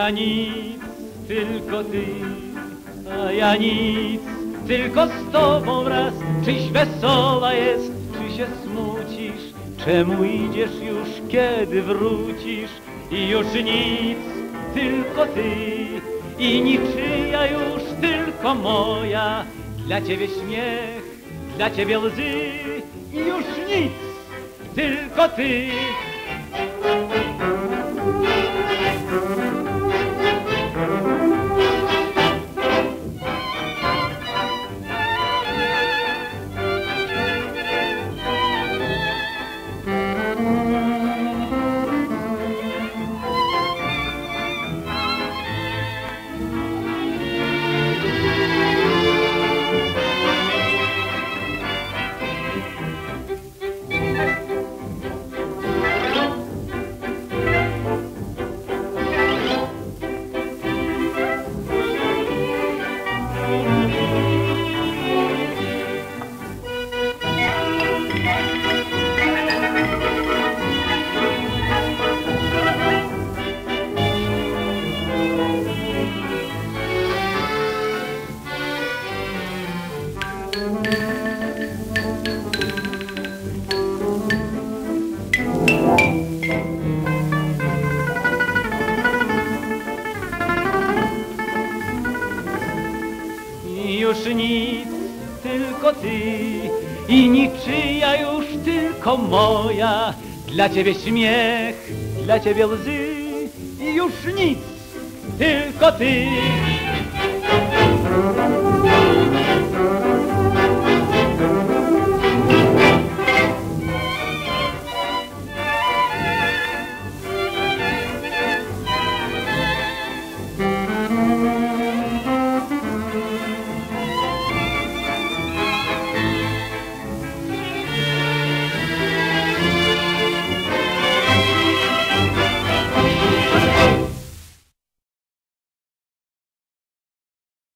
ja nic, tylko ty, a ja nic, tylko z tobą raz. Czyś wesoła jest, czy się smucisz? Czemu idziesz już, kiedy wrócisz? I już nic, tylko ty i niczyja już, tylko moja. Dla ciebie śmiech, dla ciebie łzy i już nic, tylko ty. Już nic, tylko ty i niczyja już, tylko moja. Dla ciebie śmiech, dla ciebie łzy i już nic, tylko ty.